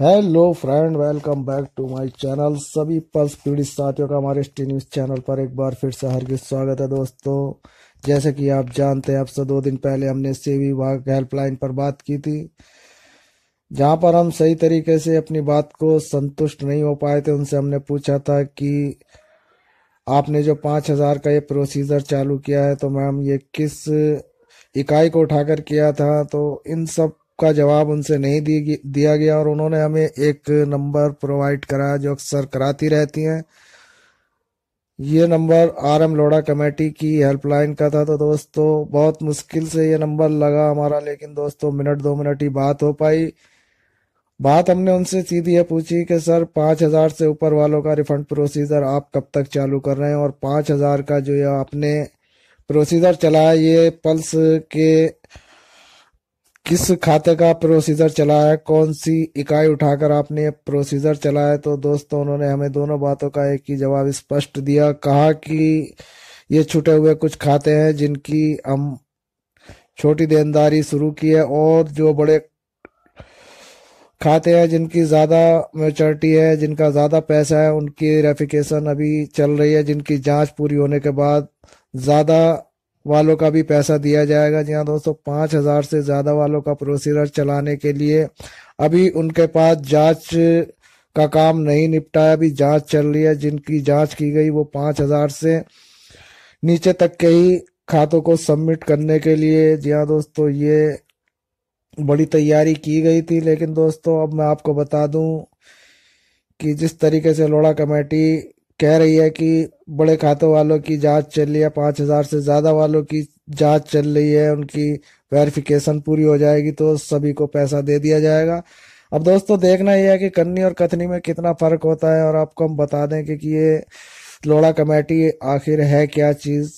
Hello friend welcome back to my channel सभी पल्स पीड़ित साथियों का हमारे टी न्यूज़ चैनल पर एक बार फिर से हर स्वागत है दोस्तों। जैसे कि आप जानते हैं, अब से दो दिन पहले हमने सेवी विभाग हेल्पलाइन पर बात की थी, जहाँ पर हम सही तरीके से अपनी बात को संतुष्ट नहीं हो पाए थे। उनसे हमने पूछा था कि आपने जो पाँच हज़ार का ये प्रोसीजर चालू किया है तो मैम ये किस इकाई को उठाकर किया था? तो इन सब का जवाब उनसे नहीं दिया गया और उन्होंने हमें एक नंबर प्रोवाइड कराया जो अक्सर कराती रहती हैं। ये number R M Lodha committee की हेल्पलाइन का था। तो दोस्तों, बहुत मुश्किल से ये नंबर लगा हमारा, लेकिन दोस्तों, मिनट दो मिनट ही बात हो पाई। बात हमने उनसे सीधी ये पूछी कि, सर, पाँच हज़ार से ऊपर वालों का रिफंड प्रोसीजर आप कब तक चालू कर रहे हैं? और पाँच हज़ार का जो ये आपने प्रोसीजर चलाया, ये पल्स के किस खाते का प्रोसीजर चला है कौन सी इकाई उठाकर आपने प्रोसीजर चलाया? तो दोस्तों, उन्होंने हमें दोनों बातों का एक ही जवाब स्पष्ट दिया, कहा कि ये छूटे हुए कुछ खाते हैं जिनकी हम छोटी देनदारी शुरू की है और जो बड़े खाते हैं जिनकी ज़्यादा मेचोरिटी है, जिनका ज़्यादा पैसा है, उनकी रेफिकेशन अभी चल रही है, जिनकी जाँच पूरी होने के बाद ज़्यादा वालों का भी पैसा दिया जाएगा। जी हाँ दोस्तों, पाँच हज़ार से ज़्यादा वालों का प्रोसीजर चलाने के लिए अभी उनके पास जाँच का काम नहीं निपटा है अभी जाँच चल रही है। जिनकी जाँच की गई वो पाँच हज़ार से नीचे तक के ही खातों को सबमिट करने के लिए, जी हाँ दोस्तों, ये बड़ी तैयारी की गई थी। लेकिन दोस्तों, अब मैं आपको बता दूँ कि जिस तरीके से लोड़ा कमेटी कह रही है कि बड़े खातों वालों की जाँच चल रही है पाँच हज़ार से ज़्यादा वालों की जाँच चल रही है उनकी वेरिफिकेशन पूरी हो जाएगी तो सभी को पैसा दे दिया जाएगा। अब दोस्तों देखना यह है कि कन्नी और कथनी में कितना फ़र्क होता है और आपको हम बता दें कि, कि ये लोड़ा कमेटी आखिर है क्या चीज़।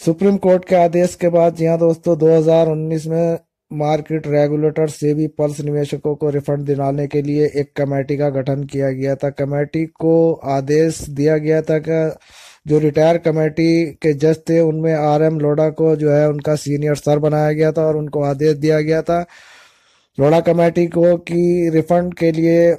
सुप्रीम कोर्ट के आदेश के बाद जी हाँ दोस्तों 2019 में मार्केट रेगुलेटर से भी पल्स निवेशकों को रिफंड दिलाने के लिए एक कमेटी का गठन किया गया था। कमेटी को आदेश दिया गया था कि जो रिटायर कमेटी के जज थे, उनमें आर एम लोडा को जो है उनका सीनियर सर बनाया गया था और उनको आदेश दिया गया था। लोडा कमेटी को कि रिफंड के लिए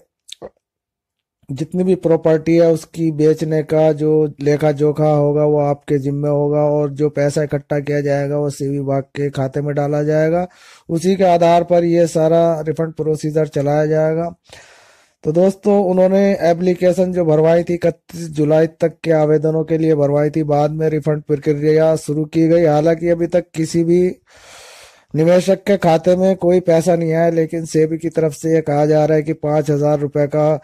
जितनी भी प्रॉपर्टी है उसकी बेचने का जो लेखा जोखा होगा वो आपके जिम्मे होगा और जो पैसा इकट्ठा किया जाएगा वो सी विभाग के खाते में डाला जाएगा। उसी के आधार पर ये सारा रिफंड प्रोसीजर चलाया जाएगा। तो दोस्तों, उन्होंने एप्लीकेशन जो भरवाई थी इकतीस जुलाई तक के आवेदनों के लिए भरवाई थी, बाद में रिफंड प्रक्रिया शुरू की गई। हालाँकि अभी तक किसी भी निवेशक के खाते में कोई पैसा नहीं आया, लेकिन सेबी की तरफ़ से यह कहा जा रहा है कि पाँच हज़ार रुपए का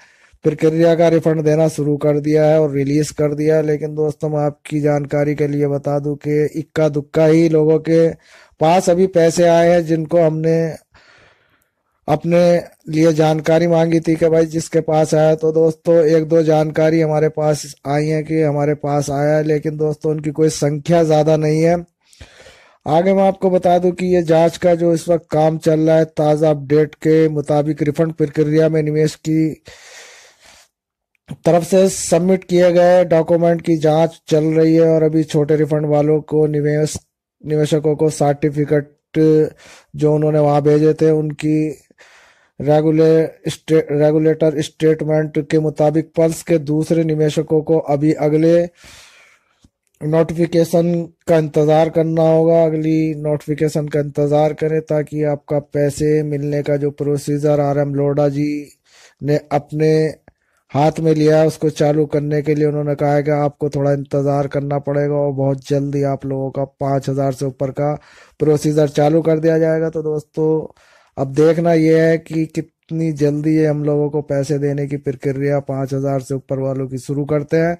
प्रक्रिया का रिफंड देना शुरू कर दिया है और रिलीज़ कर दिया लेकिन दोस्तों, मैं आपकी जानकारी के लिए बता दूँ कि इक्का दुक्का ही लोगों के पास अभी पैसे आए हैं जिनको हमने अपने लिए जानकारी मांगी थी कि भाई जिसके पास आया तो दोस्तों, एक दो जानकारी हमारे पास आई है कि हमारे पास आया है, लेकिन दोस्तों, उनकी कोई संख्या ज़्यादा नहीं है। आगे मैं आपको बता दूँ कि ये जाँच का जो इस वक्त काम चल रहा है, ताज़ा अपडेट के मुताबिक रिफंड प्रक्रिया में निवेश की तरफ़ से सबमिट किए गए डॉक्यूमेंट की जाँच चल रही है और अभी छोटे रिफंड वालों को निवेश निवेशकों को सर्टिफिकेट जो उन्होंने वहाँ भेजे थे उनकी रेगुले स्टे, रेगुलेटर स्टेटमेंट के मुताबिक पल्स के दूसरे निवेशकों को अभी अगले नोटिफिकेशन का इंतज़ार करना होगा। अगली नोटिफिकेशन का इंतज़ार करें ताकि आपका पैसे मिलने का जो procedure R M Lodha ji ने अपने हाथ में लिया उसको चालू करने के लिए उन्होंने कहा कि आपको थोड़ा इंतज़ार करना पड़ेगा और बहुत जल्दी आप लोगों का पाँच हज़ार से ऊपर का प्रोसीजर चालू कर दिया जाएगा। तो दोस्तों, अब देखना यह है कि कितनी जल्दी हम लोगों को पैसे देने की प्रक्रिया पाँच हज़ार से ऊपर वालों की शुरू करते हैं।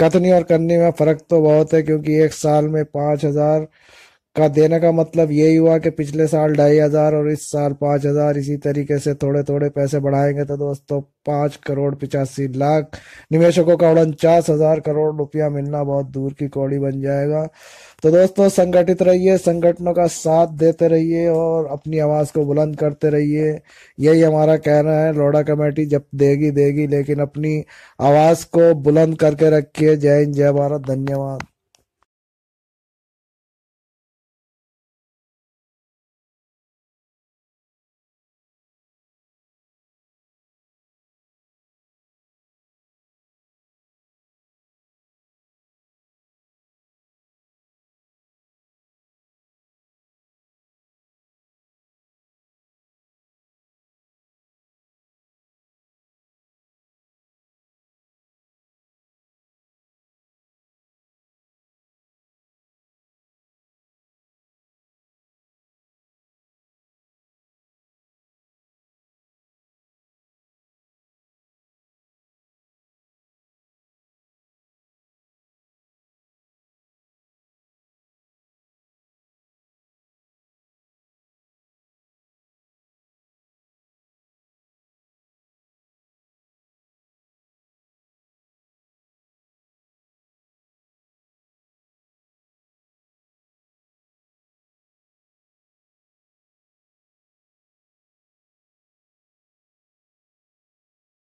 कथनी और करनी में फ़र्क तो बहुत है, क्योंकि एक साल में पाँच हज़ार का देने का मतलब यही हुआ कि पिछले साल ढाई हज़ार और इस साल पाँच हज़ार इसी तरीके से थोड़े थोड़े पैसे बढ़ाएँगे तो दोस्तों पाँच करोड़ पिचासी लाख निवेशकों का उनचास हज़ार करोड़ रुपया मिलना बहुत दूर की कौड़ी बन जाएगा। तो दोस्तों संगठित रहिए, संगठनों का साथ देते रहिए और अपनी आवाज़ को बुलंद करते रहिए। यही हमारा कहना है, लोड़ा कमेटी जब देगी देगी, लेकिन अपनी आवाज़ को बुलंद करके रखिए। जय हिंद, जय भारत, धन्यवाद।